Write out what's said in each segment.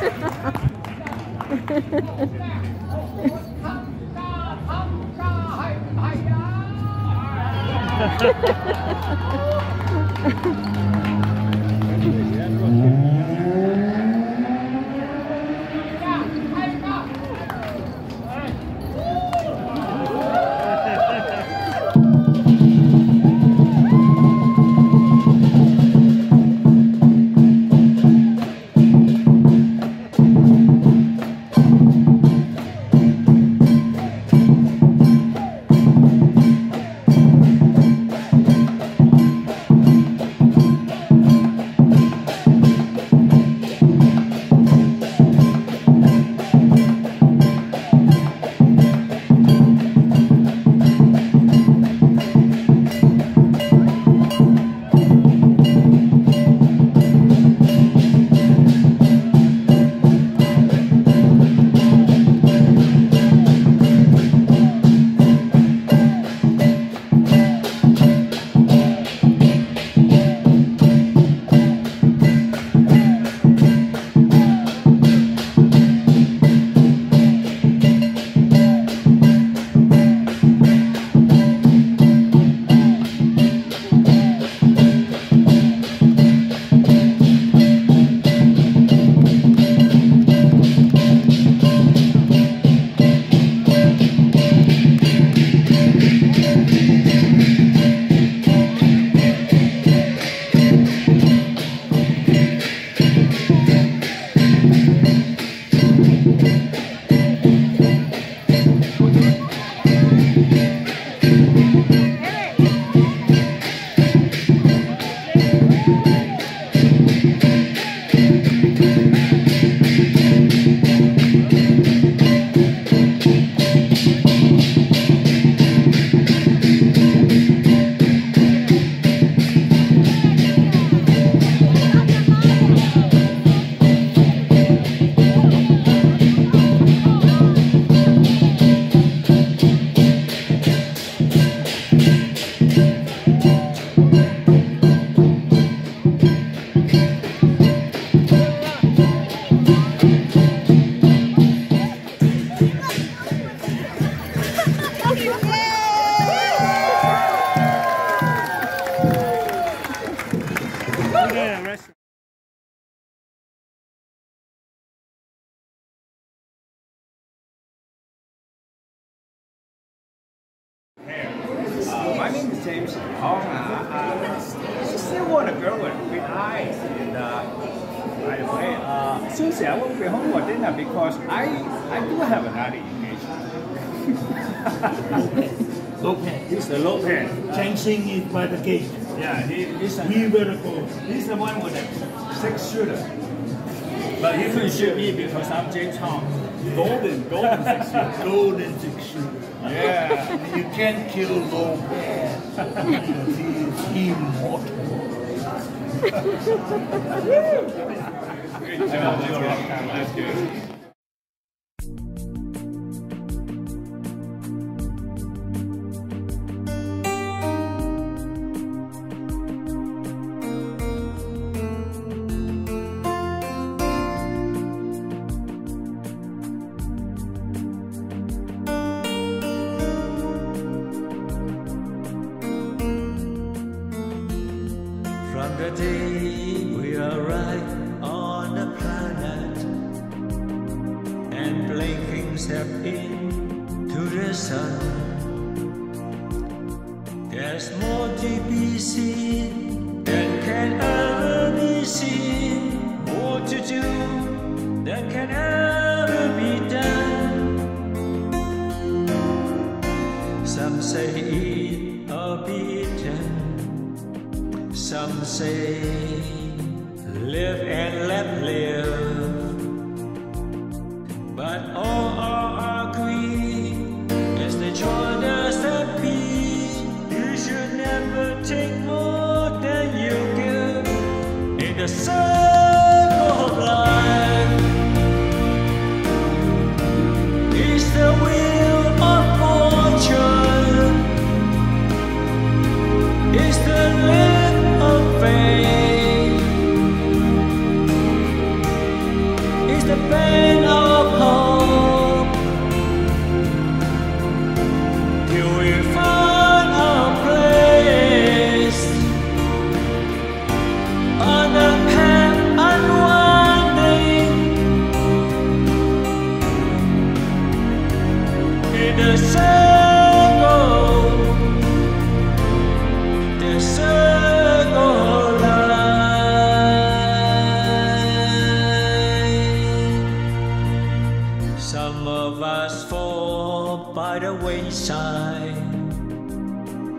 Ha ha ha ha! Uh, I won't be home for dinner because I I do have another engagement. Lopez. He's the Lopez. Chang Sing is by the gate. Yeah, he, he's, a, We will go. he's the one with the six shooter. But he couldn't shoot me because I'm James Hong. Golden, golden six shooter. Golden six shooter. Yeah. You can't kill Lopez. because he is immortal. From the day we arrive into the sun, there's more to be seen by the wayside.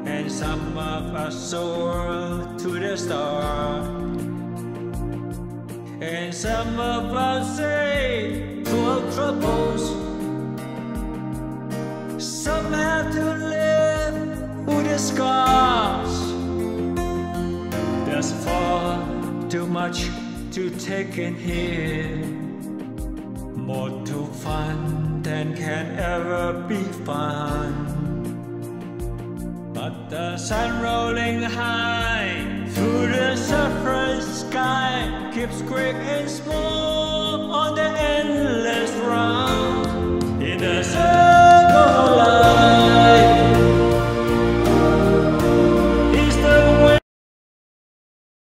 And some of us soar to the star. And some of us say to our troubles. Some have to live with the scars. There's far too much to take in here. More to fun than can ever be fun. But the sun rolling high through the saffron sky keeps great and small on the endless round. In the circle of life,